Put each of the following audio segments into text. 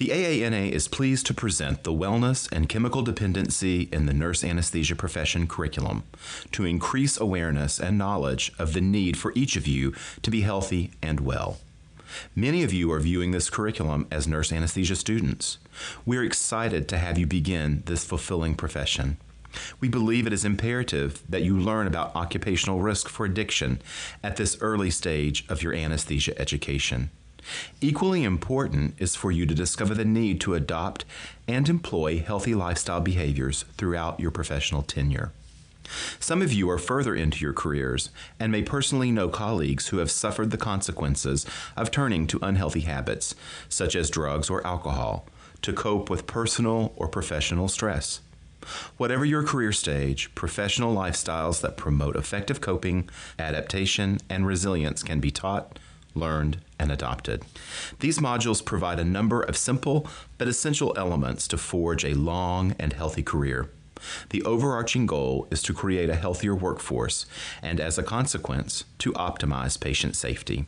The AANA is pleased to present the Wellness and Chemical Dependency in the Nurse Anesthesia Profession curriculum to increase awareness and knowledge of the need for each of you to be healthy and well. Many of you are viewing this curriculum as nurse anesthesia students. We're excited to have you begin this fulfilling profession. We believe it is imperative that you learn about occupational risk for addiction at this early stage of your anesthesia education. Equally important is for you to discover the need to adopt and employ healthy lifestyle behaviors throughout your professional tenure. Some of you are further into your careers and may personally know colleagues who have suffered the consequences of turning to unhealthy habits, such as drugs or alcohol, to cope with personal or professional stress. Whatever your career stage, professional lifestyles that promote effective coping, adaptation, and resilience can be taught, learned, and adopted. These modules provide a number of simple but essential elements to forge a long and healthy career. The overarching goal is to create a healthier workforce and, as a consequence, to optimize patient safety.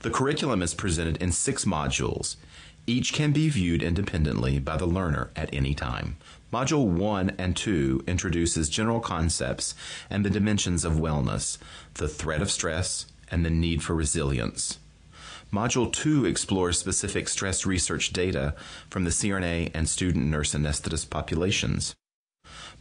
The curriculum is presented in six modules. Each can be viewed independently by the learner at any time. Module 1 and 2 introduces general concepts and the dimensions of wellness, the threat of stress, and the need for resilience. Module 2 explores specific stress research data from the CRNA and student nurse anesthetist populations.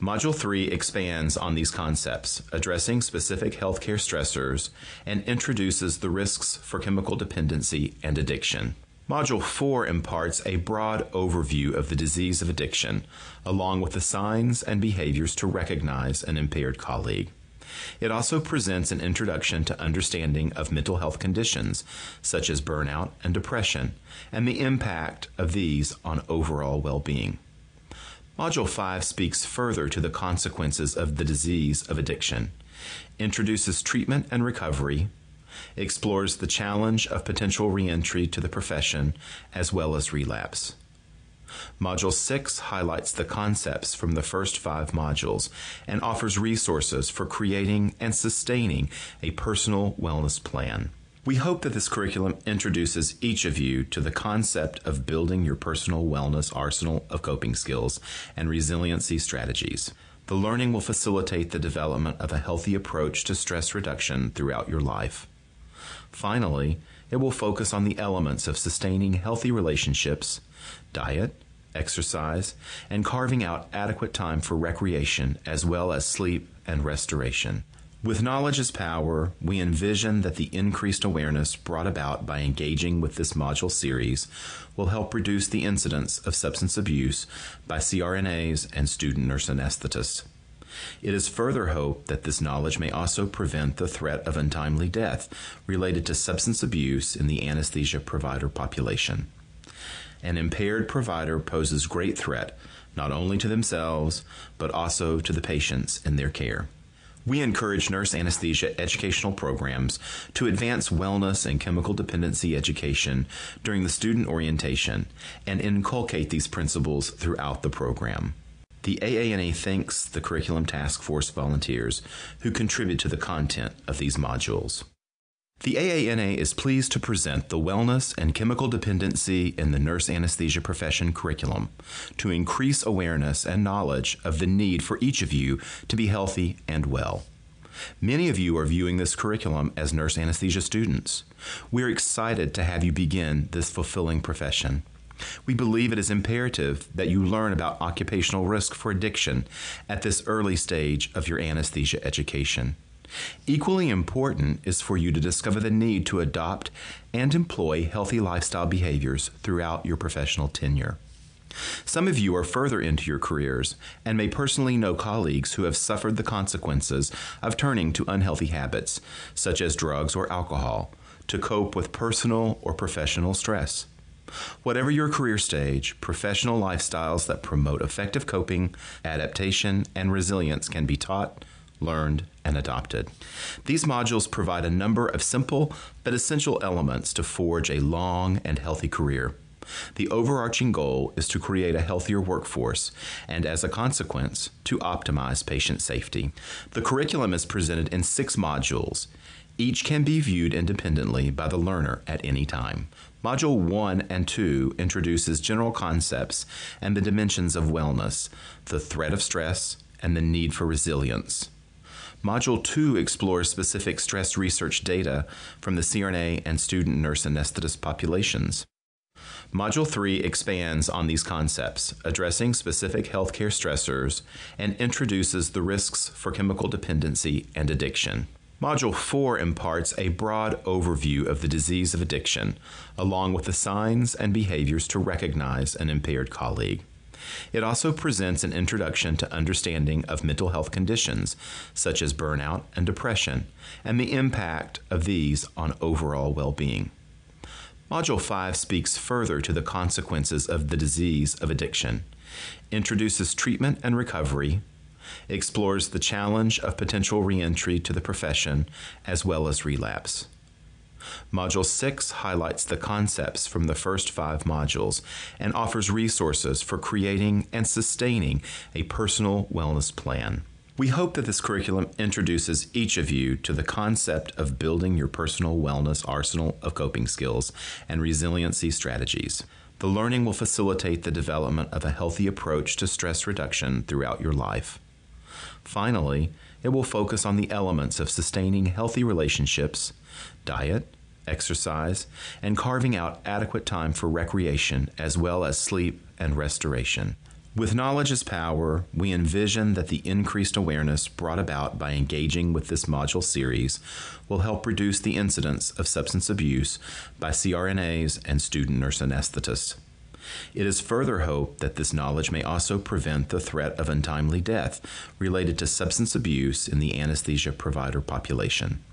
Module 3 expands on these concepts, addressing specific healthcare stressors, and introduces the risks for chemical dependency and addiction. Module 4 imparts a broad overview of the disease of addiction, along with the signs and behaviors to recognize an impaired colleague. It also presents an introduction to understanding of mental health conditions, such as burnout and depression, and the impact of these on overall well being. Module 5 speaks further to the consequences of the disease of addiction, introduces treatment and recovery, explores the challenge of potential reentry to the profession as well as relapse. Module 6 highlights the concepts from the first five modules and offers resources for creating and sustaining a personal wellness plan. We hope that this curriculum introduces each of you to the concept of building your personal wellness arsenal of coping skills and resiliency strategies. The learning will facilitate the development of a healthy approach to stress reduction throughout your life. Finally, it will focus on the elements of sustaining healthy relationships, diet, exercise, and carving out adequate time for recreation as well as sleep and restoration. With knowledge as power, we envision that the increased awareness brought about by engaging with this module series will help reduce the incidence of substance abuse by CRNAs and student nurse anesthetists. It is further hoped that this knowledge may also prevent the threat of untimely death related to substance abuse in the anesthesia provider population. An impaired provider poses great threat not only to themselves, but also to the patients in their care. We encourage nurse anesthesia educational programs to advance wellness and chemical dependency education during the student orientation and inculcate these principles throughout the program. The AANA thanks the Curriculum Task Force volunteers who contribute to the content of these modules. The AANA is pleased to present the Wellness and Chemical Dependency in the Nurse Anesthesia Profession curriculum to increase awareness and knowledge of the need for each of you to be healthy and well. Many of you are viewing this curriculum as nurse anesthesia students. We're excited to have you begin this fulfilling profession. We believe it is imperative that you learn about occupational risk for addiction at this early stage of your anesthesia education. Equally important is for you to discover the need to adopt and employ healthy lifestyle behaviors throughout your professional tenure. Some of you are further into your careers and may personally know colleagues who have suffered the consequences of turning to unhealthy habits, such as drugs or alcohol, to cope with personal or professional stress. Whatever your career stage, professional lifestyles that promote effective coping, adaptation, and resilience can be taught, learned, and adopted. These modules provide a number of simple but essential elements to forge a long and healthy career. The overarching goal is to create a healthier workforce and, as a consequence, to optimize patient safety. The curriculum is presented in six modules. Each can be viewed independently by the learner at any time. Module 1 and 2 introduces general concepts and the dimensions of wellness, the threat of stress, and the need for resilience. Module 2 explores specific stress research data from the CRNA and student nurse anesthetist populations. Module 3 expands on these concepts, addressing specific healthcare stressors, and introduces the risks for chemical dependency and addiction. Module 4 imparts a broad overview of the disease of addiction, along with the signs and behaviors to recognize an impaired colleague. It also presents an introduction to understanding of mental health conditions, such as burnout and depression, and the impact of these on overall well being. Module 5 speaks further to the consequences of the disease of addiction, introduces treatment and recovery, explores the challenge of potential reentry to the profession, as well as relapse. Module 6 highlights the concepts from the first five modules and offers resources for creating and sustaining a personal wellness plan. We hope that this curriculum introduces each of you to the concept of building your personal wellness arsenal of coping skills and resiliency strategies. The learning will facilitate the development of a healthy approach to stress reduction throughout your life. Finally, it will focus on the elements of sustaining healthy relationships, diet, exercise, and carving out adequate time for recreation as well as sleep and restoration. With knowledge as power, we envision that the increased awareness brought about by engaging with this module series will help reduce the incidence of substance abuse by CRNAs and student nurse anesthetists. It is further hoped that this knowledge may also prevent the threat of untimely death related to substance abuse in the anesthesia provider population.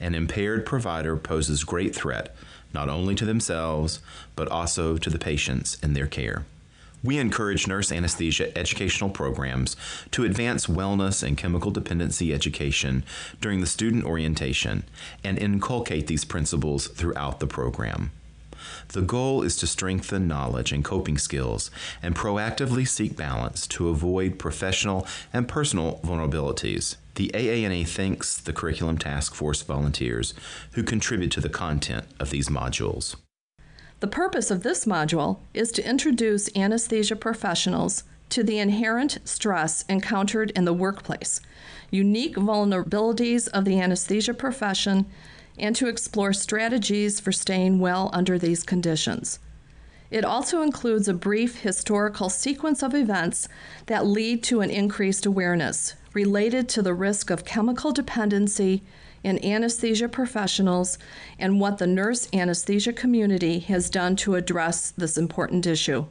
An impaired provider poses great threat not only to themselves, but also to the patients in their care. We encourage nurse anesthesia educational programs to advance wellness and chemical dependency education during the student orientation and inculcate these principles throughout the program. The goal is to strengthen knowledge and coping skills and proactively seek balance to avoid professional and personal vulnerabilities. The AANA thanks the Curriculum Task Force volunteers who contribute to the content of these modules. The purpose of this module is to introduce anesthesia professionals to the inherent stress encountered in the workplace, unique vulnerabilities of the anesthesia profession, and to explore strategies for staying well under these conditions. It also includes a brief historical sequence of events that lead to an increased awareness related to the risk of chemical dependency in anesthesia professionals and what the nurse anesthesia community has done to address this important issue.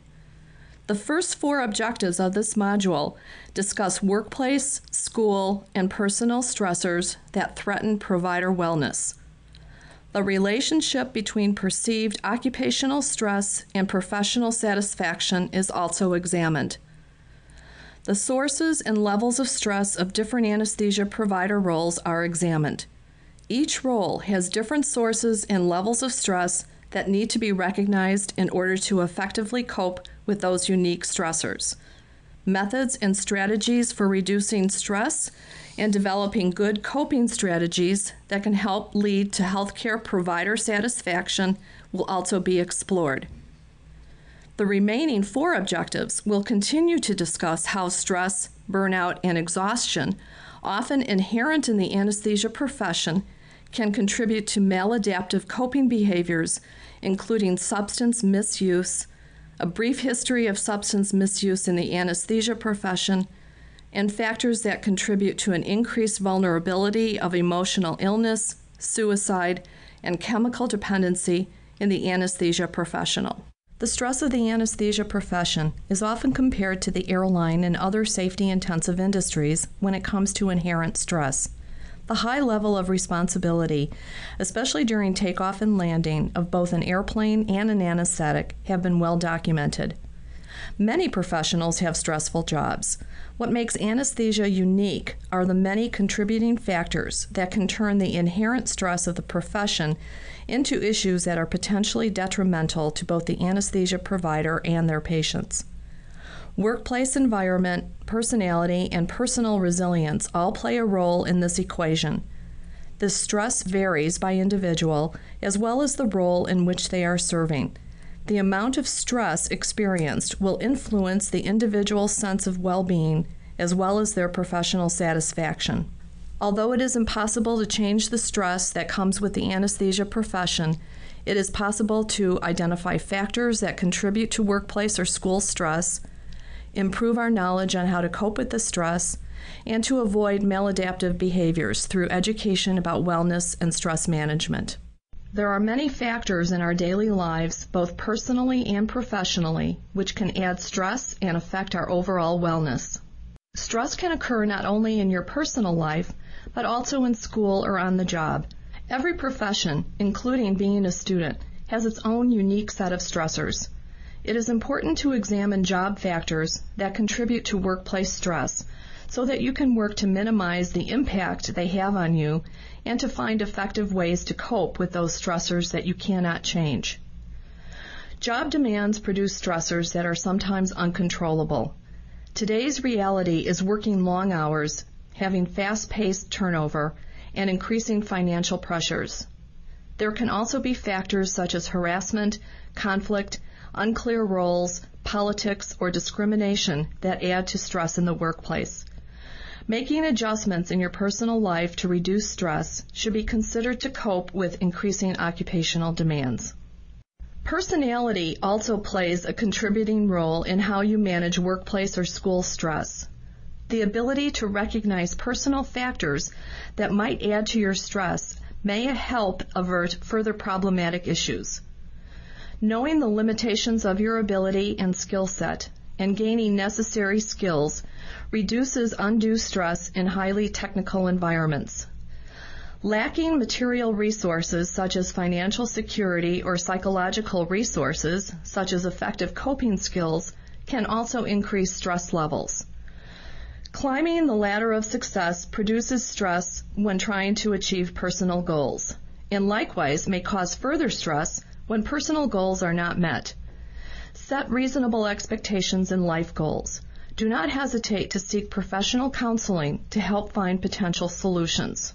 The first four objectives of this module discuss workplace, school, and personal stressors that threaten provider wellness. The relationship between perceived occupational stress and professional satisfaction is also examined. The sources and levels of stress of different anesthesia provider roles are examined. Each role has different sources and levels of stress that need to be recognized in order to effectively cope with those unique stressors. Methods and strategies for reducing stress and developing good coping strategies that can help lead to healthcare provider satisfaction will also be explored. The remaining four objectives will continue to discuss how stress, burnout, and exhaustion, often inherent in the anesthesia profession, can contribute to maladaptive coping behaviors, including substance misuse, a brief history of substance misuse in the anesthesia profession, and factors that contribute to an increased vulnerability of emotional illness, suicide, and chemical dependency in the anesthesia professional. The stress of the anesthesia profession is often compared to the airline and other safety intensive industries when it comes to inherent stress. The high level of responsibility, especially during takeoff and landing of both an airplane and an anesthetic, have been well documented. Many professionals have stressful jobs. What makes anesthesia unique are the many contributing factors that can turn the inherent stress of the profession into issues that are potentially detrimental to both the anesthesia provider and their patients. Workplace environment, personality, and personal resilience all play a role in this equation. The stress varies by individual as well as the role in which they are serving. The amount of stress experienced will influence the individual's sense of well being as well as their professional satisfaction. Although it is impossible to change the stress that comes with the anesthesia profession, it is possible to identify factors that contribute to workplace or school stress improve our knowledge on how to cope with the stress, and to avoid maladaptive behaviors through education about wellness and stress management. There are many factors in our daily lives, both personally and professionally, which can add stress and affect our overall wellness. Stress can occur not only in your personal life, but also in school or on the job. Every profession, including being a student, has its own unique set of stressors. It is important to examine job factors that contribute to workplace stress so that you can work to minimize the impact they have on you and to find effective ways to cope with those stressors that you cannot change. Job demands produce stressors that are sometimes uncontrollable. Today's reality is working long hours, having fast paced turnover, and increasing financial pressures. There can also be factors such as harassment, conflict, unclear roles, politics, or discrimination that add to stress in the workplace. Making adjustments in your personal life to reduce stress should be considered to cope with increasing occupational demands. Personality also plays a contributing role in how you manage workplace or school stress. The ability to recognize personal factors that might add to your stress may help avert further problematic issues. Knowing the limitations of your ability and skill set and gaining necessary skills reduces undue stress in highly technical environments. Lacking material resources such as financial security or psychological resources such as effective coping skills can also increase stress levels. Climbing the ladder of success produces stress when trying to achieve personal goals, and likewise may cause further stress when personal goals are not met. Set reasonable expectations and life goals. Do not hesitate to seek professional counseling to help find potential solutions.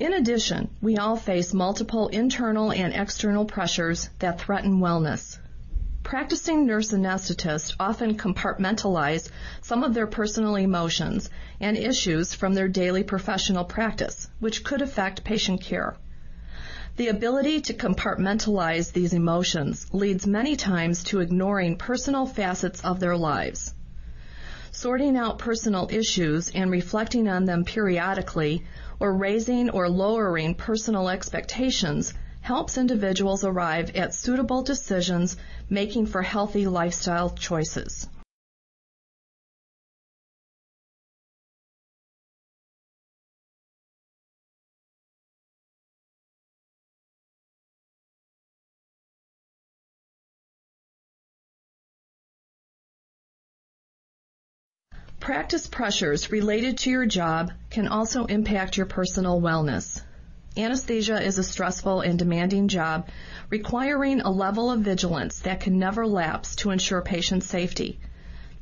In addition, we all face multiple internal and external pressures that threaten wellness. Practicing nurse anesthetists often compartmentalize some of their personal emotions and issues from their daily professional practice, which could affect patient care. The ability to compartmentalize these emotions leads many times to ignoring personal facets of their lives. Sorting out personal issues and reflecting on them periodically, or raising or lowering personal expectations helps individuals arrive at suitable decisions making for healthy lifestyle choices. Practice pressures related to your job can also impact your personal wellness. Anesthesia is a stressful and demanding job requiring a level of vigilance that can never lapse to ensure patient safety.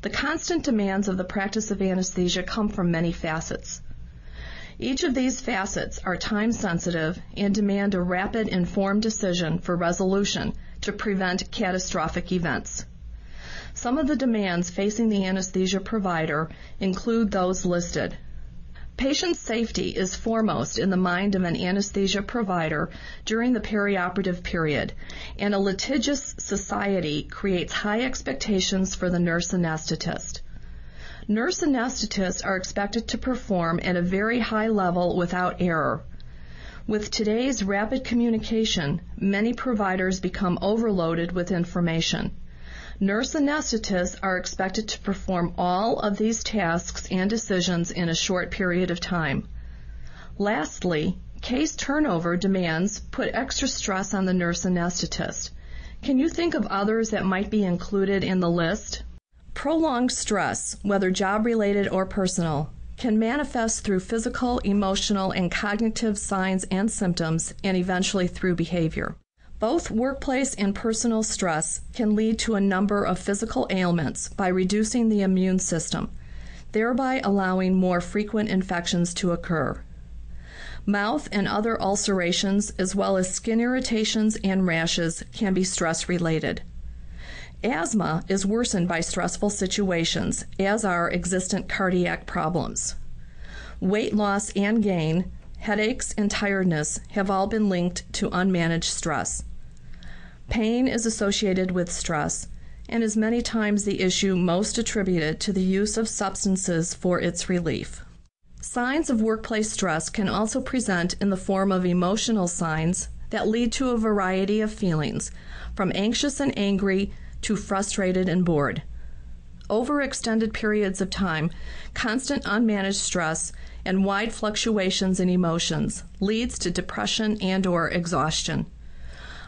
The constant demands of the practice of anesthesia come from many facets. Each of these facets are time sensitive and demand a rapid, informed decision for resolution to prevent catastrophic events. Some of the demands facing the anesthesia provider include those listed. Patient safety is foremost in the mind of an anesthesia provider during the perioperative period, and a litigious society creates high expectations for the nurse anesthetist. Nurse anesthetists are expected to perform at a very high level without error. With today's rapid communication, many providers become overloaded with information. Nurse anesthetists are expected to perform all of these tasks and decisions in a short period of time. Lastly, case turnover demands put extra stress on the nurse anesthetist. Can you think of others that might be included in the list? Prolonged stress, whether job related or personal, can manifest through physical, emotional, and cognitive signs and symptoms, and eventually through behavior. Both workplace and personal stress can lead to a number of physical ailments by reducing the immune system, thereby allowing more frequent infections to occur. Mouth and other ulcerations, as well as skin irritations and rashes, can be stress related. Asthma is worsened by stressful situations, as are existent cardiac problems. Weight loss and gain, headaches, and tiredness have all been linked to unmanaged stress. Pain is associated with stress and is many times the issue most attributed to the use of substances for its relief. Signs of workplace stress can also present in the form of emotional signs that lead to a variety of feelings, from anxious and angry to frustrated and bored. Over extended periods of time, constant unmanaged stress and wide fluctuations in emotions leads to depression and or exhaustion.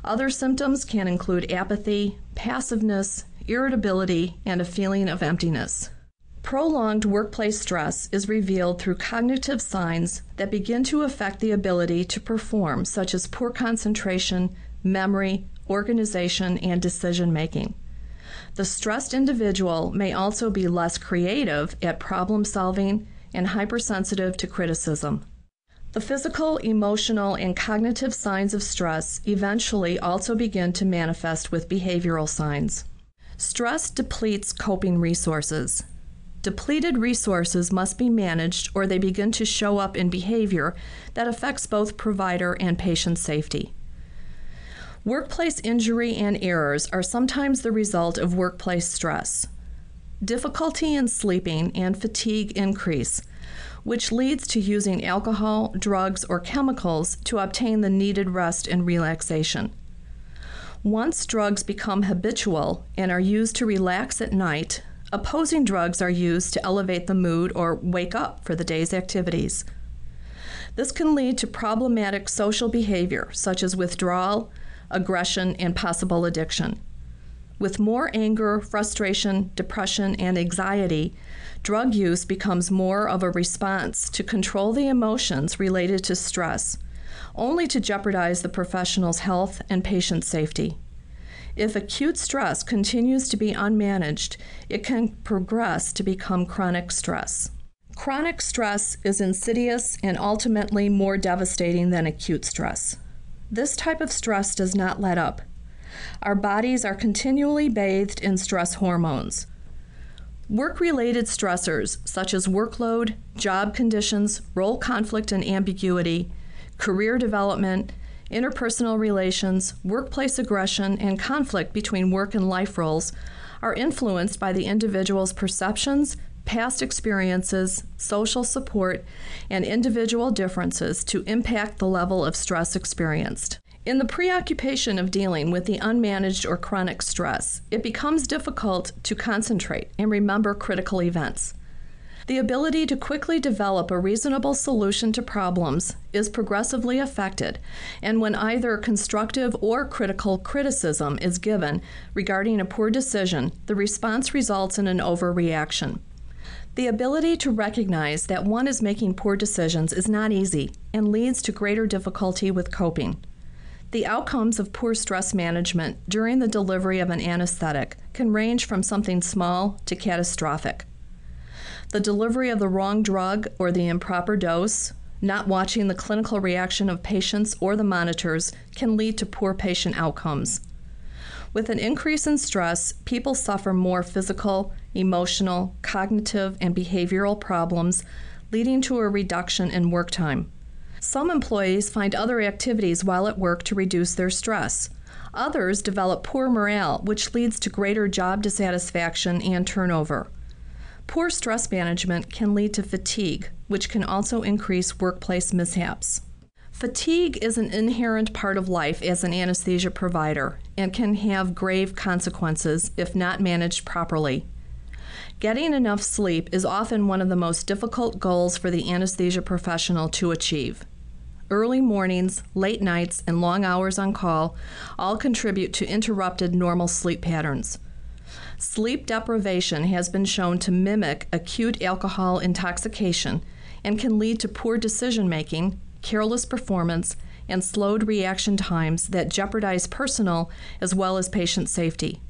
Other symptoms can include apathy, passiveness, irritability, and a feeling of emptiness. Prolonged workplace stress is revealed through cognitive signs that begin to affect the ability to perform, such as poor concentration, memory, organization, and decision making. The stressed individual may also be less creative at problem solving and hypersensitive to criticism. The physical, emotional, and cognitive signs of stress eventually also begin to manifest with behavioral signs. Stress depletes coping resources. Depleted resources must be managed or they begin to show up in behavior that affects both provider and patient safety. Workplace injury and errors are sometimes the result of workplace stress. Difficulty in sleeping and fatigue increase, which leads to using alcohol, drugs, or chemicals to obtain the needed rest and relaxation. Once drugs become habitual and are used to relax at night, opposing drugs are used to elevate the mood or wake up for the day's activities. This can lead to problematic social behavior such as withdrawal, aggression, and possible addiction. With more anger, frustration, depression, and anxiety, drug use becomes more of a response to control the emotions related to stress, only to jeopardize the professional's health and patient safety. If acute stress continues to be unmanaged, it can progress to become chronic stress. Chronic stress is insidious and ultimately more devastating than acute stress. This type of stress does not let up. Our bodies are continually bathed in stress hormones. Work related stressors such as workload, job conditions, role conflict and ambiguity, career development, interpersonal relations, workplace aggression, and conflict between work and life roles are influenced by the individual's perceptions, past experiences, social support, and individual differences to impact the level of stress experienced. In the preoccupation of dealing with the unmanaged or chronic stress, it becomes difficult to concentrate and remember critical events. The ability to quickly develop a reasonable solution to problems is progressively affected, and when either constructive or critical criticism is given regarding a poor decision, the response results in an overreaction. The ability to recognize that one is making poor decisions is not easy and leads to greater difficulty with coping. The outcomes of poor stress management during the delivery of an anesthetic can range from something small to catastrophic. The delivery of the wrong drug or the improper dose, not watching the clinical reaction of patients or the monitors can lead to poor patient outcomes. With an increase in stress, people suffer more physical, emotional, cognitive, and behavioral problems, leading to a reduction in work time. Some employees find other activities while at work to reduce their stress. Others develop poor morale, which leads to greater job dissatisfaction and turnover. Poor stress management can lead to fatigue, which can also increase workplace mishaps. Fatigue is an inherent part of life as an anesthesia provider and can have grave consequences if not managed properly. Getting enough sleep is often one of the most difficult goals for the anesthesia professional to achieve. Early mornings, late nights, and long hours on call all contribute to interrupted normal sleep patterns. Sleep deprivation has been shown to mimic acute alcohol intoxication and can lead to poor decision making, careless performance, and slowed reaction times that jeopardize personal as well as patient safety.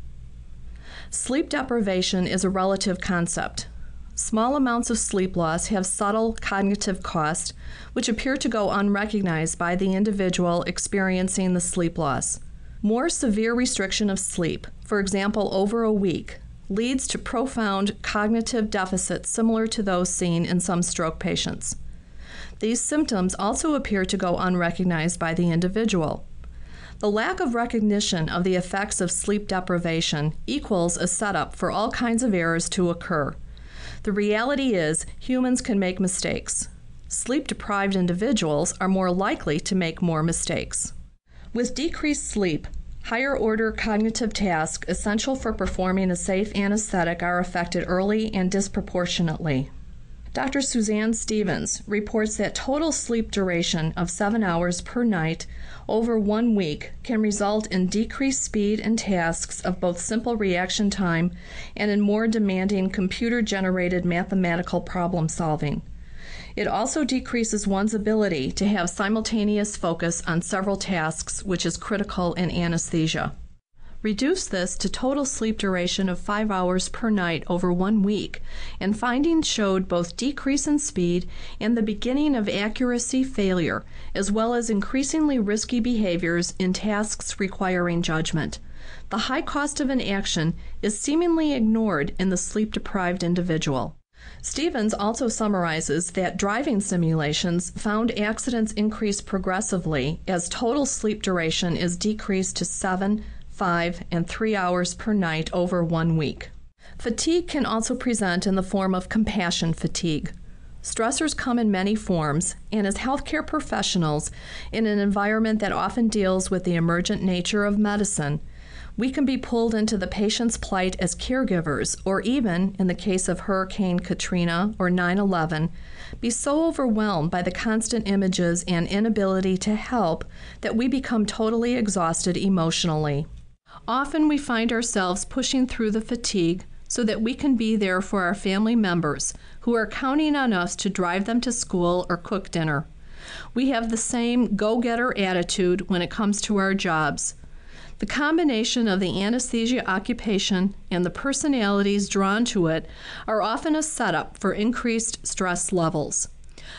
Sleep deprivation is a relative concept. Small amounts of sleep loss have subtle cognitive costs, which appear to go unrecognized by the individual experiencing the sleep loss. More severe restriction of sleep, for example, over a week, leads to profound cognitive deficits similar to those seen in some stroke patients. These symptoms also appear to go unrecognized by the individual. The lack of recognition of the effects of sleep deprivation equals a setup for all kinds of errors to occur. The reality is, humans can make mistakes. Sleep deprived individuals are more likely to make more mistakes. With decreased sleep, higher order cognitive tasks essential for performing a safe anesthetic are affected early and disproportionately. Dr. Suzanne Stevens reports that total sleep duration of seven hours per night over one week can result in decreased speed in tasks of both simple reaction time and in more demanding computer generated mathematical problem solving. It also decreases one's ability to have simultaneous focus on several tasks, which is critical in anesthesia. Reduce this to total sleep duration of 5 hours per night over one week, and findings showed both decrease in speed and the beginning of accuracy failure, as well as increasingly risky behaviors in tasks requiring judgment. The high cost of inaction is seemingly ignored in the sleep deprived individual. Stevens also summarizes that driving simulations found accidents increase progressively as total sleep duration is decreased to 7 five, and three hours per night over one week. Fatigue can also present in the form of compassion fatigue. Stressors come in many forms, and as healthcare professionals, in an environment that often deals with the emergent nature of medicine, we can be pulled into the patient's plight as caregivers, or even, in the case of Hurricane Katrina or 9 11, be so overwhelmed by the constant images and inability to help that we become totally exhausted emotionally. Often we find ourselves pushing through the fatigue so that we can be there for our family members who are counting on us to drive them to school or cook dinner. We have the same go getter attitude when it comes to our jobs. The combination of the anesthesia occupation and the personalities drawn to it are often a setup for increased stress levels.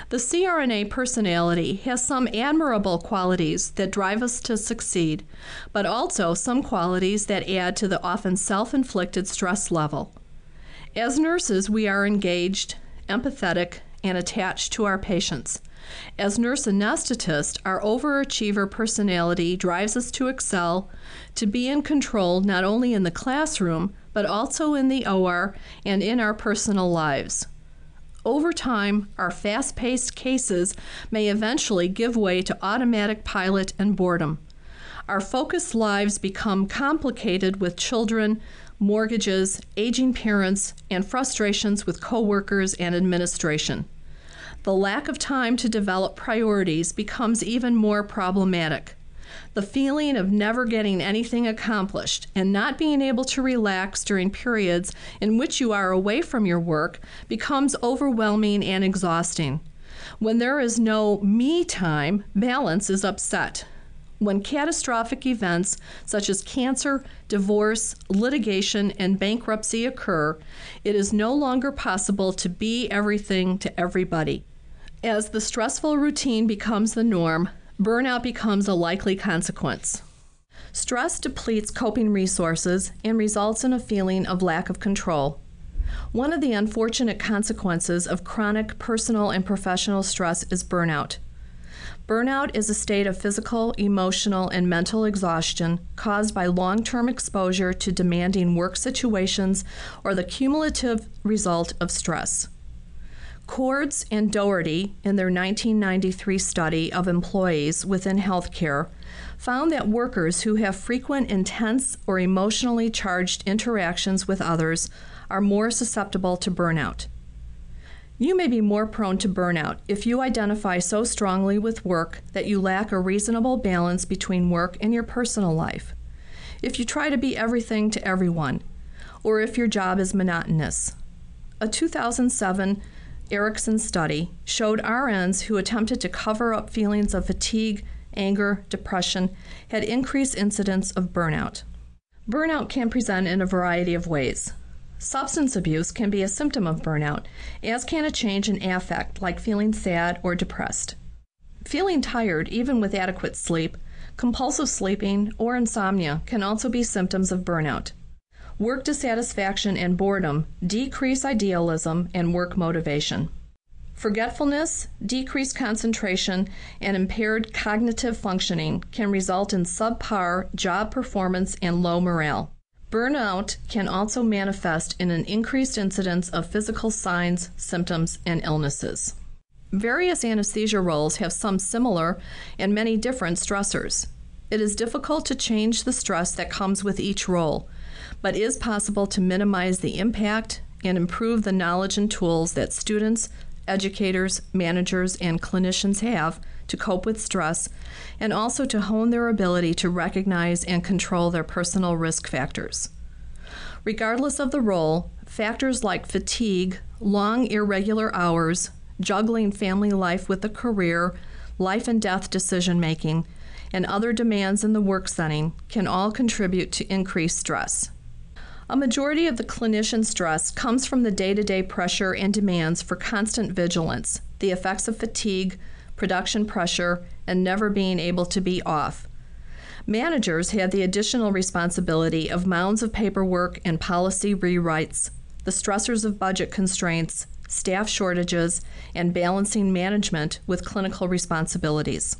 The CRNA personality has some admirable qualities that drive us to succeed, but also some qualities that add to the often self inflicted stress level. As nurses, we are engaged, empathetic, and attached to our patients. As nurse anesthetist, our overachiever personality drives us to excel, to be in control not only in the classroom, but also in the OR and in our personal lives. Over time, our fast paced cases may eventually give way to automatic pilot and boredom. Our focused lives become complicated with children, mortgages, aging parents, and frustrations with coworkers and administration the lack of time to develop priorities becomes even more problematic. The feeling of never getting anything accomplished and not being able to relax during periods in which you are away from your work becomes overwhelming and exhausting. When there is no me time, balance is upset. When catastrophic events such as cancer, divorce, litigation, and bankruptcy occur, it is no longer possible to be everything to everybody. As the stressful routine becomes the norm, burnout becomes a likely consequence. Stress depletes coping resources and results in a feeling of lack of control. One of the unfortunate consequences of chronic personal and professional stress is burnout. Burnout is a state of physical, emotional, and mental exhaustion caused by long term exposure to demanding work situations or the cumulative result of stress. Cordes and Dougherty, in their 1993 study of employees within healthcare, found that workers who have frequent intense or emotionally charged interactions with others are more susceptible to burnout. You may be more prone to burnout if you identify so strongly with work that you lack a reasonable balance between work and your personal life. If you try to be everything to everyone, or if your job is monotonous. A 2007 Erickson study showed RNs who attempted to cover up feelings of fatigue, anger, depression had increased incidence of burnout. Burnout can present in a variety of ways. Substance abuse can be a symptom of burnout, as can a change in affect, like feeling sad or depressed. Feeling tired, even with adequate sleep, compulsive sleeping, or insomnia can also be symptoms of burnout. Work dissatisfaction and boredom decrease idealism and work motivation. Forgetfulness, decreased concentration, and impaired cognitive functioning can result in subpar job performance and low morale. Burnout can also manifest in an increased incidence of physical signs, symptoms, and illnesses. Various anesthesia roles have some similar and many different stressors. It is difficult to change the stress that comes with each role, but is possible to minimize the impact and improve the knowledge and tools that students, educators, managers, and clinicians have to cope with stress, and also to hone their ability to recognize and control their personal risk factors. Regardless of the role, factors like fatigue, long irregular hours, juggling family life with a career, life and death decision making, and other demands in the work setting can all contribute to increased stress. A majority of the clinician stress comes from the day to day pressure and demands for constant vigilance, the effects of fatigue, production pressure, and never being able to be off. Managers have the additional responsibility of mounds of paperwork and policy rewrites, the stressors of budget constraints, staff shortages, and balancing management with clinical responsibilities.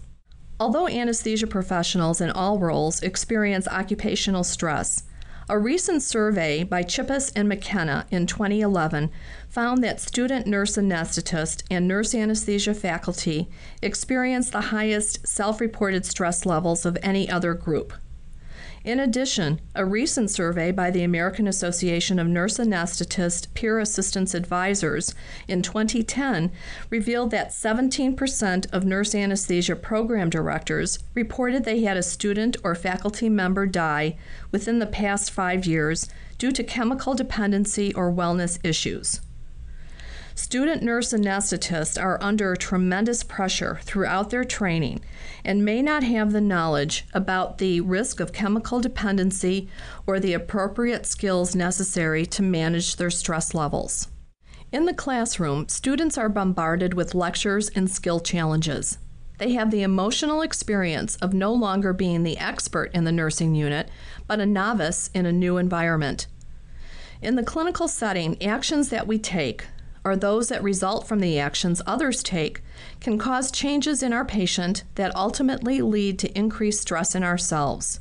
Although anesthesia professionals in all roles experience occupational stress, a recent survey by Chipas and McKenna in 2011 found that student nurse anesthetist and nurse anesthesia faculty experienced the highest self reported stress levels of any other group. In addition, a recent survey by the American Association of Nurse Anesthetists Peer Assistance Advisors in 2010 revealed that 17% of nurse anesthesia program directors reported they had a student or faculty member die within the past five years due to chemical dependency or wellness issues. Student nurse anesthetists are under tremendous pressure throughout their training and may not have the knowledge about the risk of chemical dependency or the appropriate skills necessary to manage their stress levels. In the classroom, students are bombarded with lectures and skill challenges. They have the emotional experience of no longer being the expert in the nursing unit, but a novice in a new environment. In the clinical setting, actions that we take, or those that result from the actions others take, can cause changes in our patient that ultimately lead to increased stress in ourselves.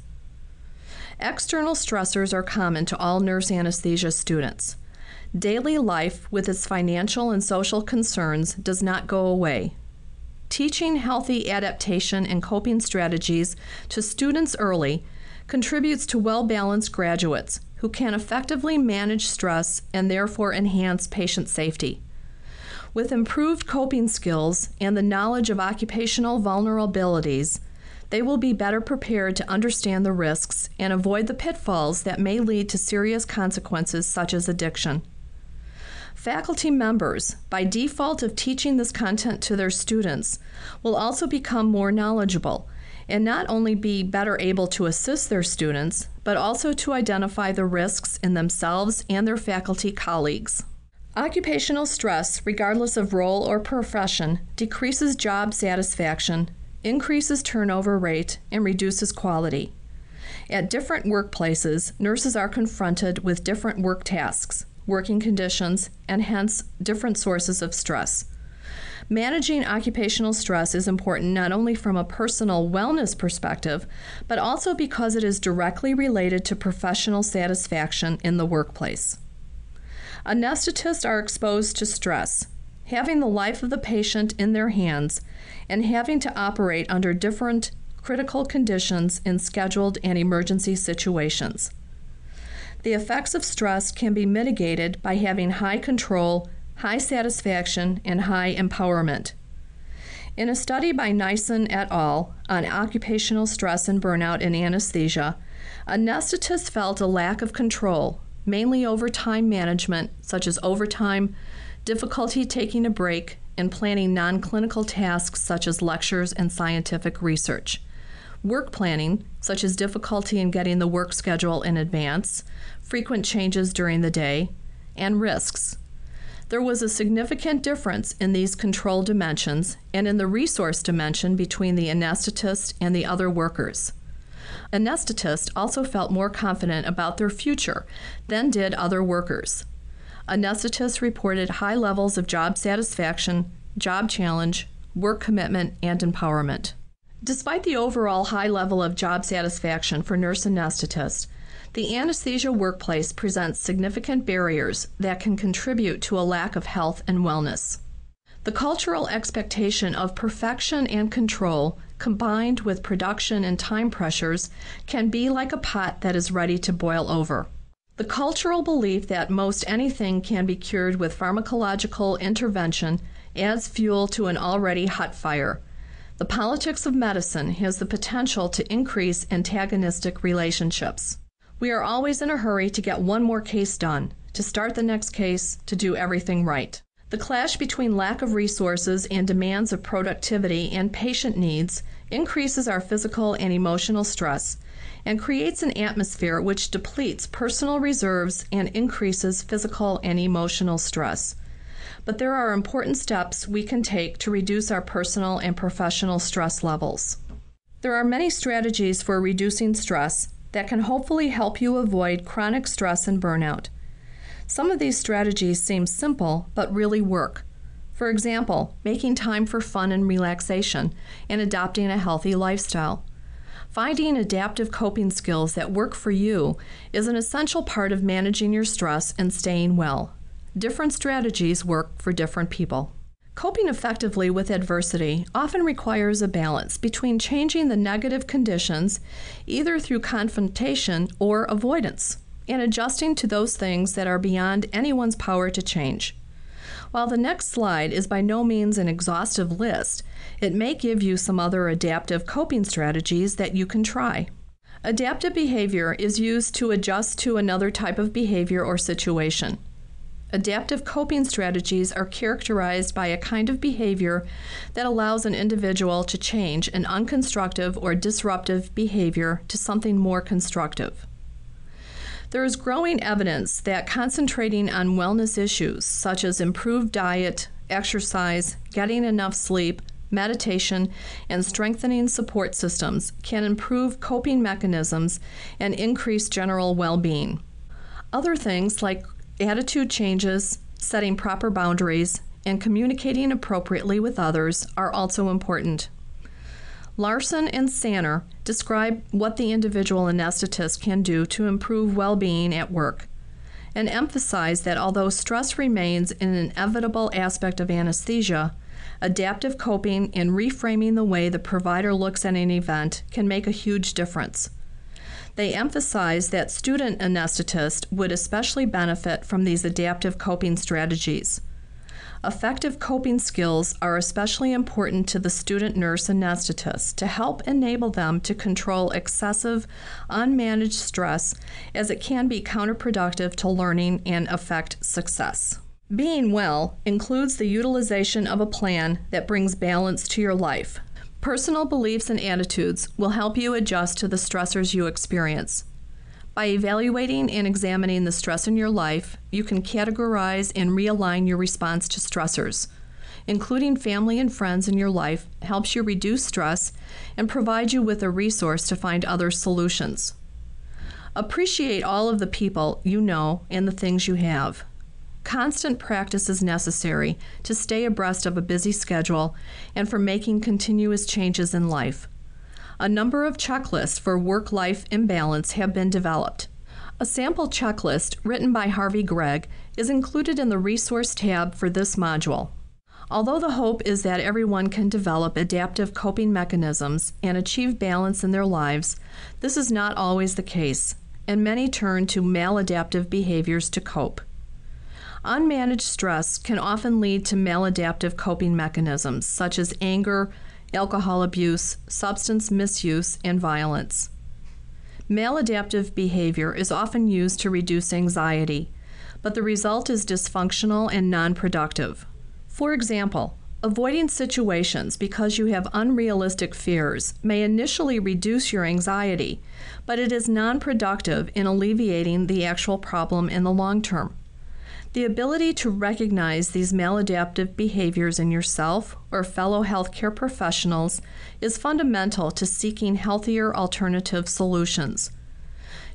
External stressors are common to all nurse anesthesia students. Daily life, with its financial and social concerns, does not go away. Teaching healthy adaptation and coping strategies to students early contributes to well balanced graduates who can effectively manage stress and therefore enhance patient safety. With improved coping skills and the knowledge of occupational vulnerabilities, they will be better prepared to understand the risks and avoid the pitfalls that may lead to serious consequences such as addiction. Faculty members, by default of teaching this content to their students, will also become more knowledgeable and not only be better able to assist their students, but also to identify the risks in themselves and their faculty colleagues. Occupational stress, regardless of role or profession, decreases job satisfaction, increases turnover rate, and reduces quality. At different workplaces, nurses are confronted with different work tasks, working conditions, and hence different sources of stress. Managing occupational stress is important not only from a personal wellness perspective, but also because it is directly related to professional satisfaction in the workplace. Anesthetists are exposed to stress, having the life of the patient in their hands, and having to operate under different critical conditions in scheduled and emergency situations. The effects of stress can be mitigated by having high control, high satisfaction, and high empowerment. In a study by Nyssen et al. on occupational stress and burnout in anesthesia, anesthetists felt a lack of control, mainly over time management, such as overtime, difficulty taking a break, and planning non clinical tasks such as lectures and scientific research work planning, such as difficulty in getting the work schedule in advance, frequent changes during the day, and risks. There was a significant difference in these control dimensions and in the resource dimension between the anesthetist and the other workers. Anesthetists also felt more confident about their future than did other workers. Anesthetists reported high levels of job satisfaction, job challenge, work commitment, and empowerment. Despite the overall high level of job satisfaction for nurse anesthetists, the anesthesia workplace presents significant barriers that can contribute to a lack of health and wellness. The cultural expectation of perfection and control, combined with production and time pressures, can be like a pot that is ready to boil over. The cultural belief that most anything can be cured with pharmacological intervention adds fuel to an already hot fire the politics of medicine has the potential to increase antagonistic relationships. We are always in a hurry to get one more case done, to start the next case, to do everything right. The clash between lack of resources and demands of productivity and patient needs increases our physical and emotional stress and creates an atmosphere which depletes personal reserves and increases physical and emotional stress but there are important steps we can take to reduce our personal and professional stress levels. There are many strategies for reducing stress that can hopefully help you avoid chronic stress and burnout. Some of these strategies seem simple but really work. For example, making time for fun and relaxation and adopting a healthy lifestyle. Finding adaptive coping skills that work for you is an essential part of managing your stress and staying well. Different strategies work for different people. Coping effectively with adversity often requires a balance between changing the negative conditions, either through confrontation or avoidance, and adjusting to those things that are beyond anyone's power to change. While the next slide is by no means an exhaustive list, it may give you some other adaptive coping strategies that you can try. Adaptive behavior is used to adjust to another type of behavior or situation. Adaptive coping strategies are characterized by a kind of behavior that allows an individual to change an unconstructive or disruptive behavior to something more constructive. There is growing evidence that concentrating on wellness issues such as improved diet, exercise, getting enough sleep, meditation, and strengthening support systems can improve coping mechanisms and increase general well being. Other things like attitude changes, setting proper boundaries, and communicating appropriately with others are also important. Larsson and Sanner describe what the individual anesthetist can do to improve well being at work and emphasize that although stress remains an inevitable aspect of anesthesia, adaptive coping and reframing the way the provider looks at an event can make a huge difference. They emphasize that student anesthetists would especially benefit from these adaptive coping strategies. Effective coping skills are especially important to the student nurse anesthetist to help enable them to control excessive, unmanaged stress as it can be counterproductive to learning and affect success. Being well includes the utilization of a plan that brings balance to your life. Personal beliefs and attitudes will help you adjust to the stressors you experience. By evaluating and examining the stress in your life, you can categorize and realign your response to stressors. Including family and friends in your life helps you reduce stress and provide you with a resource to find other solutions. Appreciate all of the people you know and the things you have. Constant practice is necessary to stay abreast of a busy schedule and for making continuous changes in life a number of checklists for work life imbalance have been developed. A sample checklist written by Harvey Gregg is included in the resource tab for this module. Although the hope is that everyone can develop adaptive coping mechanisms and achieve balance in their lives, this is not always the case, and many turn to maladaptive behaviors to cope. Unmanaged stress can often lead to maladaptive coping mechanisms such as anger, alcohol abuse, substance misuse, and violence. Maladaptive behavior is often used to reduce anxiety, but the result is dysfunctional and non productive. For example, avoiding situations because you have unrealistic fears may initially reduce your anxiety, but it is non productive in alleviating the actual problem in the long term. The ability to recognize these maladaptive behaviors in yourself or fellow healthcare professionals is fundamental to seeking healthier alternative solutions.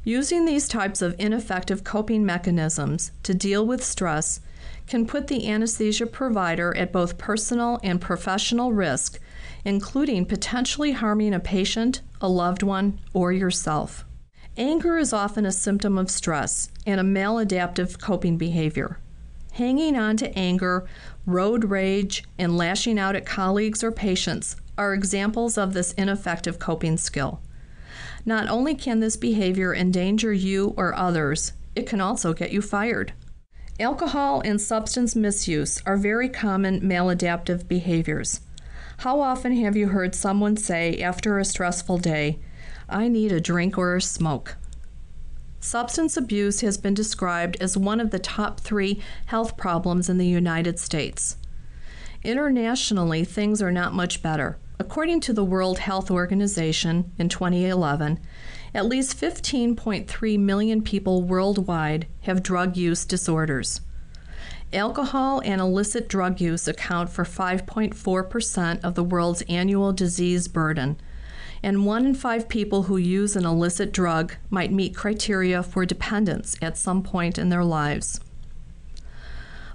Using these types of ineffective coping mechanisms to deal with stress can put the anesthesia provider at both personal and professional risk, including potentially harming a patient, a loved one, or yourself. Anger is often a symptom of stress and a maladaptive coping behavior. Hanging on to anger, road rage, and lashing out at colleagues or patients are examples of this ineffective coping skill. Not only can this behavior endanger you or others, it can also get you fired. Alcohol and substance misuse are very common maladaptive behaviors. How often have you heard someone say after a stressful day, I need a drink or a smoke. Substance abuse has been described as one of the top three health problems in the United States. Internationally, things are not much better. According to the World Health Organization in 2011, at least 15.3 million people worldwide have drug use disorders. Alcohol and illicit drug use account for 5.4% of the world's annual disease burden and one in five people who use an illicit drug might meet criteria for dependence at some point in their lives.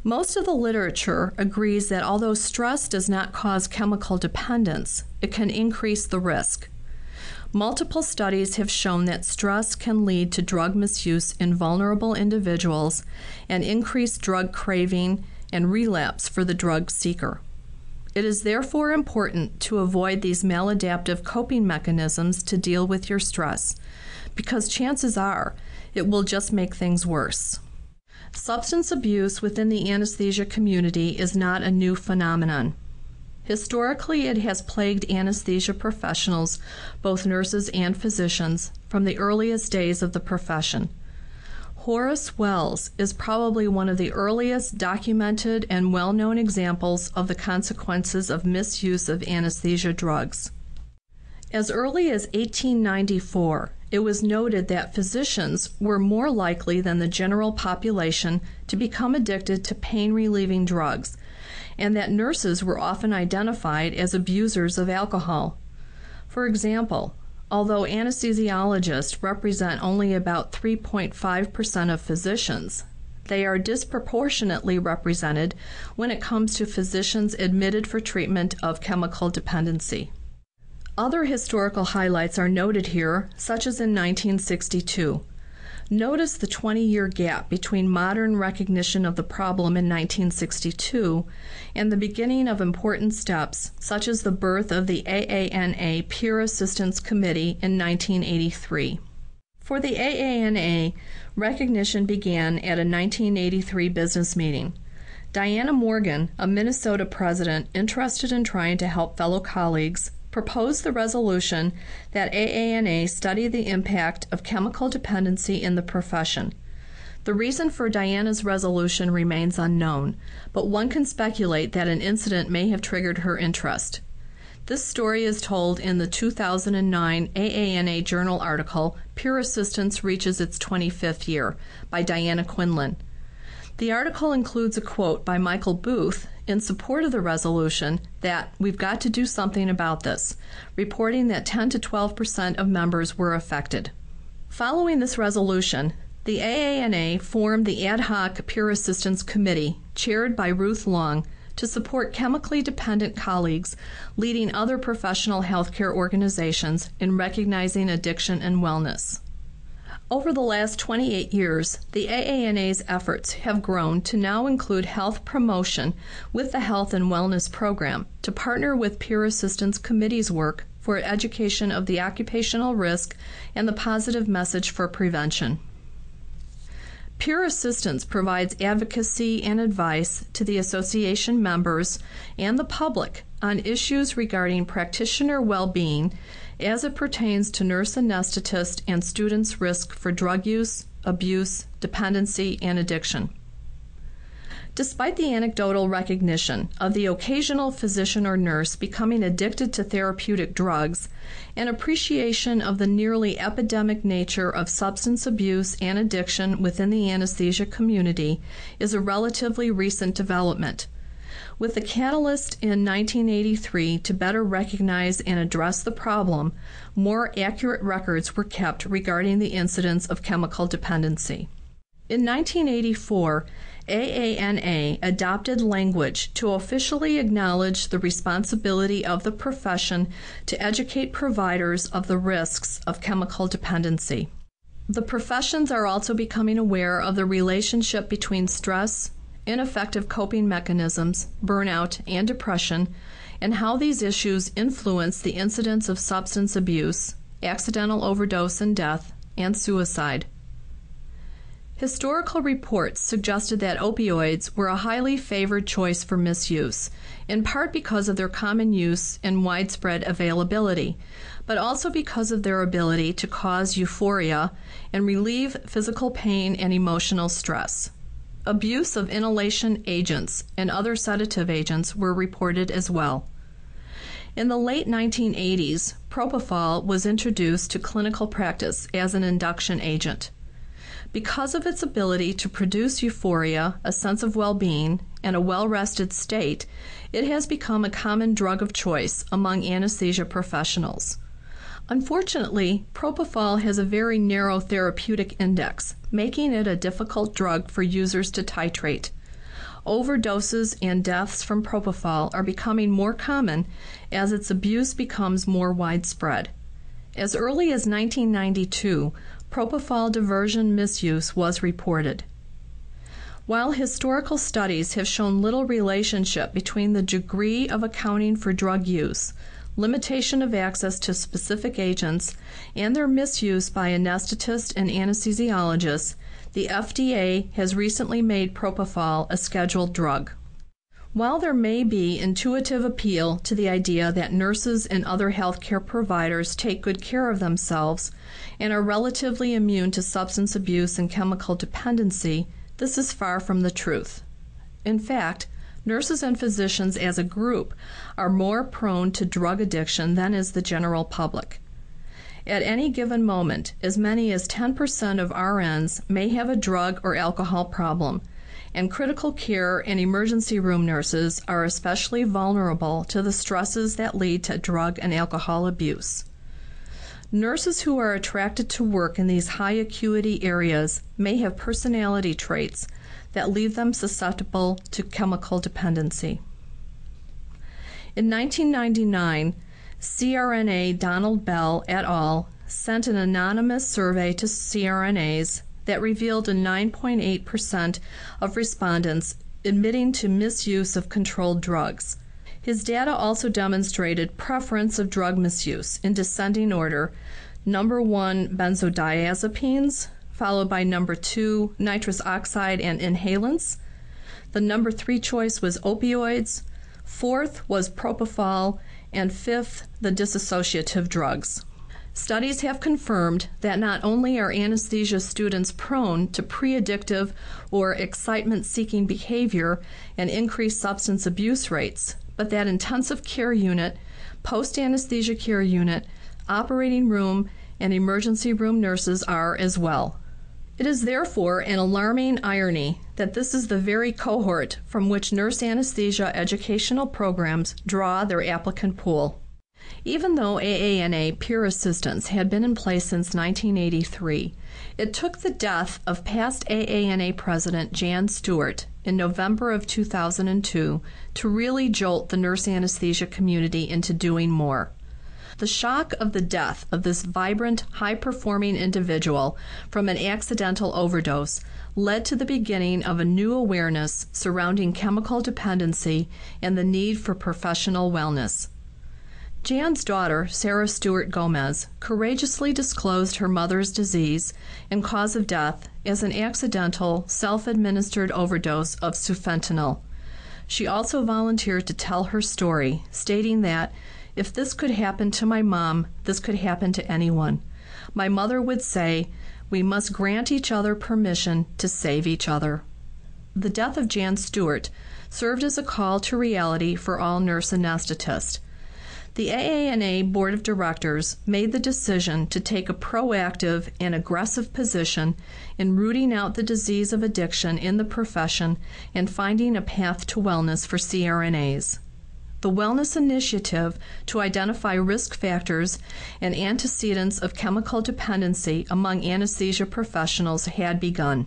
Most of the literature agrees that although stress does not cause chemical dependence, it can increase the risk. Multiple studies have shown that stress can lead to drug misuse in vulnerable individuals and increased drug craving and relapse for the drug seeker. It is therefore important to avoid these maladaptive coping mechanisms to deal with your stress, because chances are it will just make things worse. Substance abuse within the anesthesia community is not a new phenomenon. Historically, it has plagued anesthesia professionals, both nurses and physicians, from the earliest days of the profession. Horace Wells is probably one of the earliest documented and well known examples of the consequences of misuse of anesthesia drugs. As early as 1894, it was noted that physicians were more likely than the general population to become addicted to pain relieving drugs, and that nurses were often identified as abusers of alcohol. For example, Although anesthesiologists represent only about 3.5% of physicians, they are disproportionately represented when it comes to physicians admitted for treatment of chemical dependency. Other historical highlights are noted here, such as in 1962. Notice the 20 year gap between modern recognition of the problem in 1962 and the beginning of important steps, such as the birth of the AANA Peer Assistance Committee in 1983. For the AANA, recognition began at a 1983 business meeting. Diana Morgan, a Minnesota president interested in trying to help fellow colleagues, proposed the resolution that AANA study the impact of chemical dependency in the profession. The reason for Diana's resolution remains unknown, but one can speculate that an incident may have triggered her interest. This story is told in the 2009 AANA Journal article, Peer Assistance Reaches Its 25th Year, by Diana Quinlan. The article includes a quote by Michael Booth in support of the resolution that we've got to do something about this, reporting that 10 to 12 percent of members were affected. Following this resolution, the AANA formed the Ad hoc Peer Assistance Committee, chaired by Ruth Long, to support chemically dependent colleagues leading other professional healthcare organizations in recognizing addiction and wellness. Over the last 28 years, the AANA's efforts have grown to now include health promotion with the Health and Wellness Program to partner with Peer Assistance Committee's work for education of the occupational risk and the positive message for prevention. Peer Assistance provides advocacy and advice to the association members and the public on issues regarding practitioner well being as it pertains to nurse anesthetist and students' risk for drug use, abuse, dependency, and addiction. Despite the anecdotal recognition of the occasional physician or nurse becoming addicted to therapeutic drugs, an appreciation of the nearly epidemic nature of substance abuse and addiction within the anesthesia community is a relatively recent development with the catalyst in 1983 to better recognize and address the problem, more accurate records were kept regarding the incidence of chemical dependency. In 1984, AANA adopted language to officially acknowledge the responsibility of the profession to educate providers of the risks of chemical dependency. The professions are also becoming aware of the relationship between stress, ineffective coping mechanisms, burnout, and depression, and how these issues influence the incidence of substance abuse, accidental overdose and death, and suicide. Historical reports suggested that opioids were a highly favored choice for misuse, in part because of their common use and widespread availability, but also because of their ability to cause euphoria and relieve physical pain and emotional stress. Abuse of inhalation agents and other sedative agents were reported as well. In the late 1980s, propofol was introduced to clinical practice as an induction agent. Because of its ability to produce euphoria, a sense of well being, and a well rested state, it has become a common drug of choice among anesthesia professionals. Unfortunately, propofol has a very narrow therapeutic index, making it a difficult drug for users to titrate. Overdoses and deaths from propofol are becoming more common as its abuse becomes more widespread. As early as 1992, propofol diversion misuse was reported. While historical studies have shown little relationship between the degree of accounting for drug use, limitation of access to specific agents, and their misuse by anesthetists and anesthesiologists, the FDA has recently made propofol a scheduled drug. While there may be intuitive appeal to the idea that nurses and other healthcare providers take good care of themselves and are relatively immune to substance abuse and chemical dependency, this is far from the truth. In fact, nurses and physicians as a group are more prone to drug addiction than is the general public. At any given moment, as many as 10% of RNs may have a drug or alcohol problem and critical care and emergency room nurses are especially vulnerable to the stresses that lead to drug and alcohol abuse. Nurses who are attracted to work in these high acuity areas may have personality traits that leave them susceptible to chemical dependency. In 1999, CRNA Donald Bell et al. sent an anonymous survey to CRNAs that revealed a 9.8% of respondents admitting to misuse of controlled drugs. His data also demonstrated preference of drug misuse in descending order number one, benzodiazepines, followed by number two, nitrous oxide and inhalants. The number three choice was opioids, fourth was propofol, and fifth, the dissociative drugs. Studies have confirmed that not only are anesthesia students prone to pre addictive or excitement seeking behavior and increased substance abuse rates, but that intensive care unit, post anesthesia care unit, operating room, and emergency room nurses are as well. It is therefore an alarming irony that this is the very cohort from which nurse anesthesia educational programs draw their applicant pool. Even though AANA peer assistance had been in place since 1983, it took the death of past AANA president Jan Stewart in November of 2002 to really jolt the nurse anesthesia community into doing more. The shock of the death of this vibrant, high performing individual from an accidental overdose led to the beginning of a new awareness surrounding chemical dependency and the need for professional wellness. Jan's daughter, Sarah Stewart Gomez, courageously disclosed her mother's disease and cause of death as an accidental, self administered overdose of sufentanil. She also volunteered to tell her story, stating that if this could happen to my mom, this could happen to anyone. My mother would say, We must grant each other permission to save each other. The death of Jan Stewart served as a call to reality for all nurse anesthetists. The AANA Board of Directors made the decision to take a proactive and aggressive position in rooting out the disease of addiction in the profession and finding a path to wellness for CRNAs. The Wellness Initiative to identify risk factors and antecedents of chemical dependency among anesthesia professionals had begun.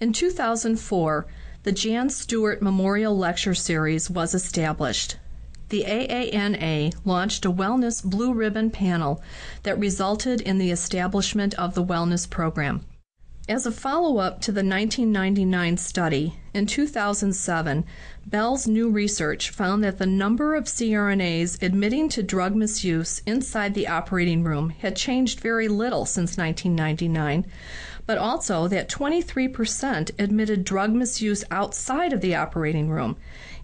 In 2004, the Jan Stewart Memorial Lecture Series was established the AANA launched a Wellness Blue Ribbon panel that resulted in the establishment of the Wellness Program. As a follow up to the 1999 study, in 2007, Bell's new research found that the number of CRNAs admitting to drug misuse inside the operating room had changed very little since 1999, but also that 23% admitted drug misuse outside of the operating room,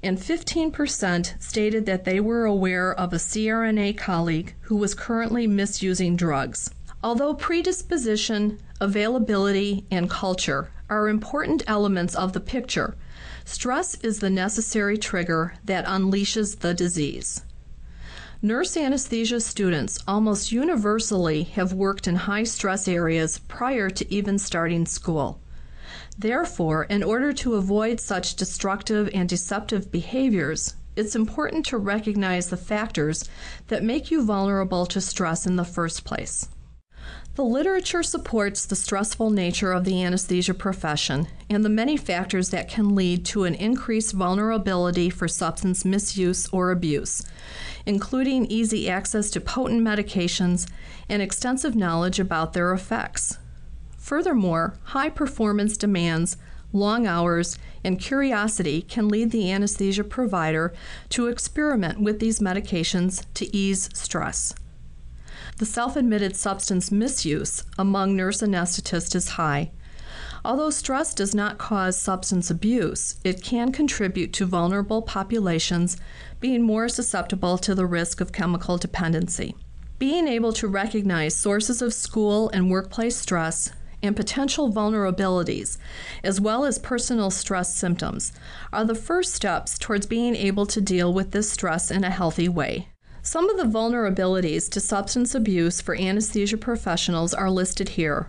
and 15% stated that they were aware of a CRNA colleague who was currently misusing drugs. Although predisposition, availability, and culture are important elements of the picture, stress is the necessary trigger that unleashes the disease. Nurse anesthesia students almost universally have worked in high stress areas prior to even starting school. Therefore, in order to avoid such destructive and deceptive behaviors, it's important to recognize the factors that make you vulnerable to stress in the first place. The literature supports the stressful nature of the anesthesia profession and the many factors that can lead to an increased vulnerability for substance misuse or abuse, including easy access to potent medications and extensive knowledge about their effects. Furthermore, high performance demands, long hours, and curiosity can lead the anesthesia provider to experiment with these medications to ease stress. The self admitted substance misuse among nurse anesthetists is high. Although stress does not cause substance abuse, it can contribute to vulnerable populations being more susceptible to the risk of chemical dependency. Being able to recognize sources of school and workplace stress and potential vulnerabilities, as well as personal stress symptoms, are the first steps towards being able to deal with this stress in a healthy way. Some of the vulnerabilities to substance abuse for anesthesia professionals are listed here.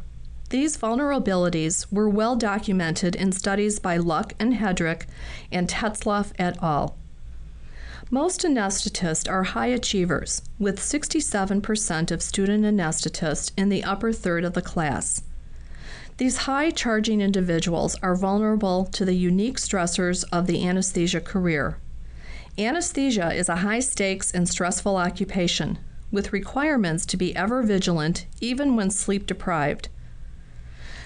These vulnerabilities were well documented in studies by Luck and Hedrick and Tetzlaff et al. Most anesthetists are high achievers, with 67% of student anesthetists in the upper third of the class. These high charging individuals are vulnerable to the unique stressors of the anesthesia career. Anesthesia is a high stakes and stressful occupation, with requirements to be ever vigilant even when sleep deprived.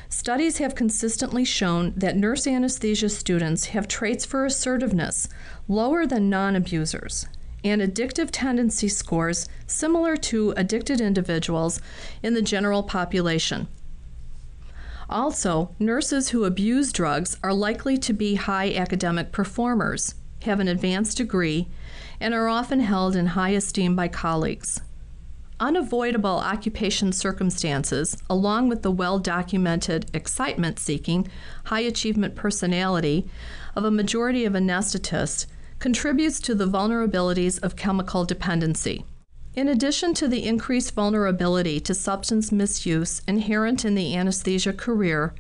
Studies have consistently shown that nurse anesthesia students have traits for assertiveness lower than non abusers and addictive tendency scores similar to addicted individuals in the general population. Also, nurses who abuse drugs are likely to be high academic performers, have an advanced degree, and are often held in high esteem by colleagues. Unavoidable occupation circumstances, along with the well documented excitement seeking, high achievement personality of a majority of anesthetists, contributes to the vulnerabilities of chemical dependency. In addition to the increased vulnerability to substance misuse inherent in the anesthesia career,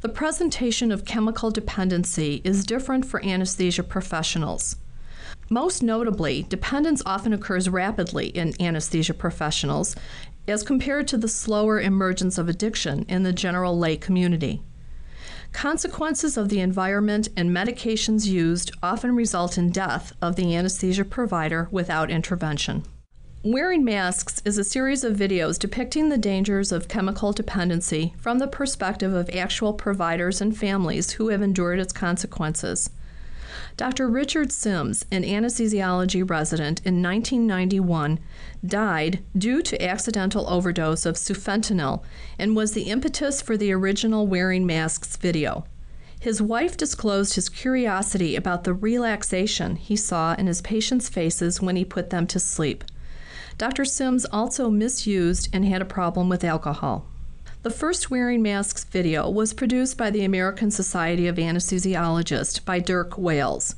the presentation of chemical dependency is different for anesthesia professionals. Most notably, dependence often occurs rapidly in anesthesia professionals as compared to the slower emergence of addiction in the general lay community. Consequences of the environment and medications used often result in death of the anesthesia provider without intervention. Wearing Masks is a series of videos depicting the dangers of chemical dependency from the perspective of actual providers and families who have endured its consequences. Dr. Richard Sims, an anesthesiology resident in 1991, died due to accidental overdose of sufentanil and was the impetus for the original Wearing Masks video. His wife disclosed his curiosity about the relaxation he saw in his patients' faces when he put them to sleep. Dr. Sims also misused and had a problem with alcohol. The first Wearing Masks video was produced by the American Society of Anesthesiologists by Dirk Wales.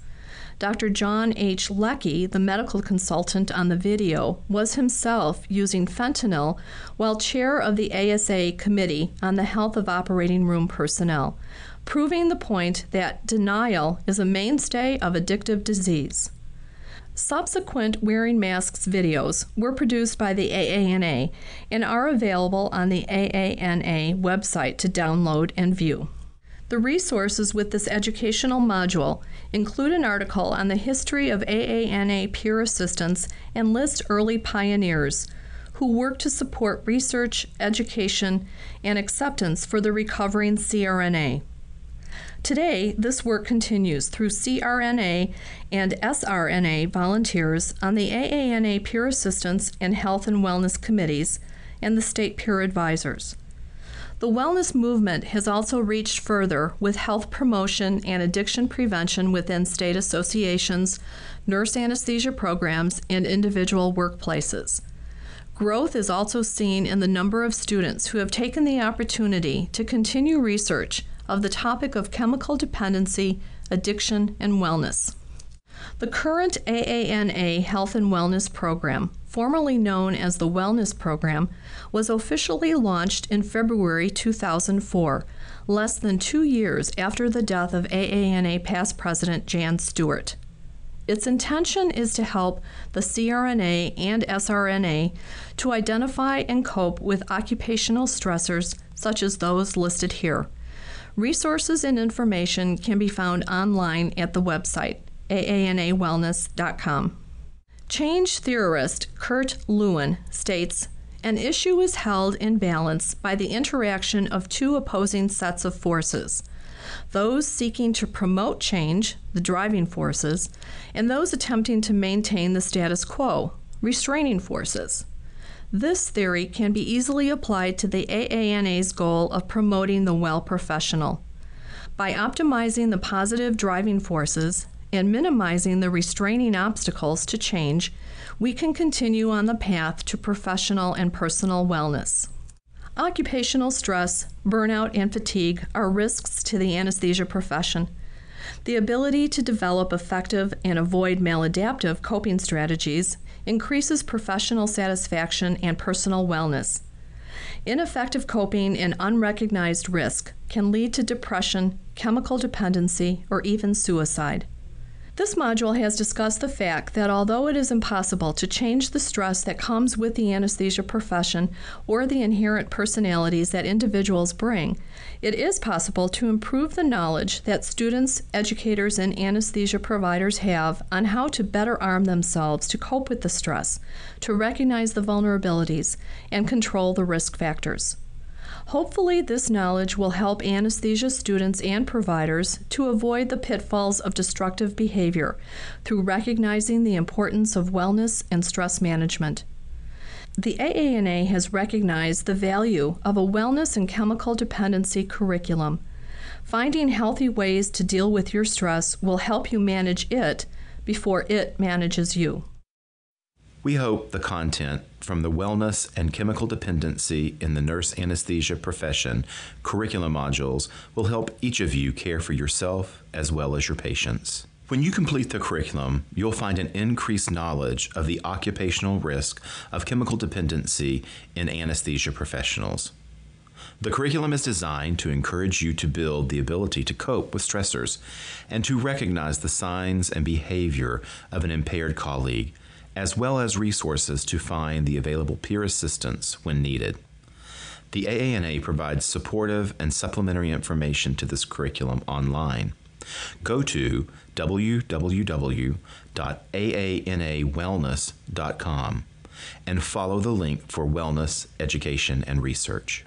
Dr. John H. Leckie, the medical consultant on the video, was himself using fentanyl while chair of the ASA Committee on the Health of Operating Room Personnel, proving the point that denial is a mainstay of addictive disease. Subsequent Wearing Masks videos were produced by the AANA and are available on the AANA website to download and view. The resources with this educational module include an article on the history of AANA peer assistance and list early pioneers who worked to support research, education, and acceptance for the recovering CRNA. Today, this work continues through CRNA and SRNA volunteers on the AANA Peer Assistance and Health and Wellness Committees and the state peer advisors. The wellness movement has also reached further with health promotion and addiction prevention within state associations, nurse anesthesia programs, and individual workplaces. Growth is also seen in the number of students who have taken the opportunity to continue research of the topic of chemical dependency, addiction, and wellness. The current AANA Health and Wellness Program, formerly known as the Wellness Program, was officially launched in February 2004, less than two years after the death of AANA past president Jan Stewart. Its intention is to help the CRNA and SRNA to identify and cope with occupational stressors such as those listed here Resources and information can be found online at the website aanawellness.com. Change theorist Kurt Lewin states an issue is held in balance by the interaction of two opposing sets of forces those seeking to promote change, the driving forces, and those attempting to maintain the status quo, restraining forces. This theory can be easily applied to the AANA's goal of promoting the well professional. By optimizing the positive driving forces and minimizing the restraining obstacles to change, we can continue on the path to professional and personal wellness. Occupational stress, burnout, and fatigue are risks to the anesthesia profession. The ability to develop effective and avoid maladaptive coping strategies increases professional satisfaction and personal wellness. Ineffective coping and unrecognized risk can lead to depression, chemical dependency, or even suicide. This module has discussed the fact that although it is impossible to change the stress that comes with the anesthesia profession or the inherent personalities that individuals bring, it is possible to improve the knowledge that students, educators, and anesthesia providers have on how to better arm themselves to cope with the stress, to recognize the vulnerabilities, and control the risk factors. Hopefully, this knowledge will help anesthesia students and providers to avoid the pitfalls of destructive behavior through recognizing the importance of wellness and stress management. The AANA has recognized the value of a wellness and chemical dependency curriculum. Finding healthy ways to deal with your stress will help you manage it before it manages you. We hope the content from the Wellness and Chemical Dependency in the Nurse Anesthesia Profession curriculum modules will help each of you care for yourself as well as your patients. When you complete the curriculum, you'll find an increased knowledge of the occupational risk of chemical dependency in anesthesia professionals. The curriculum is designed to encourage you to build the ability to cope with stressors and to recognize the signs and behavior of an impaired colleague as well as resources to find the available peer assistance when needed. The AANA provides supportive and supplementary information to this curriculum online. Go to www.aanawellness.com and follow the link for wellness, education, and research.